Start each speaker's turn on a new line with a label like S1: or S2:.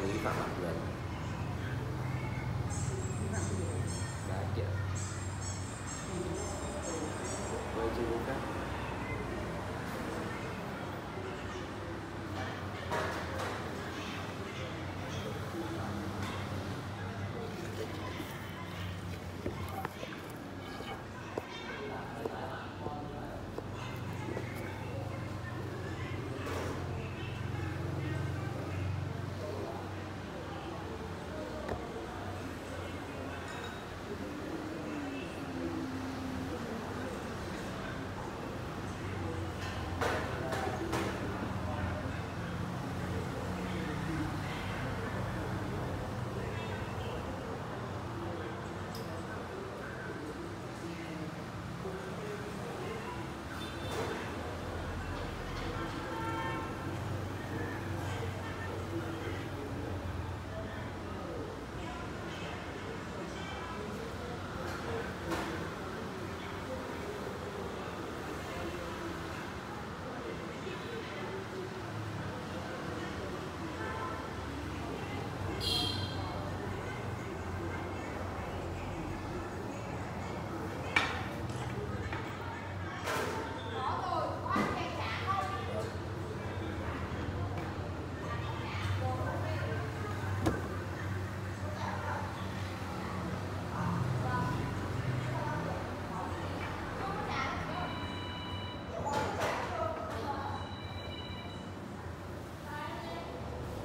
S1: Ini 堆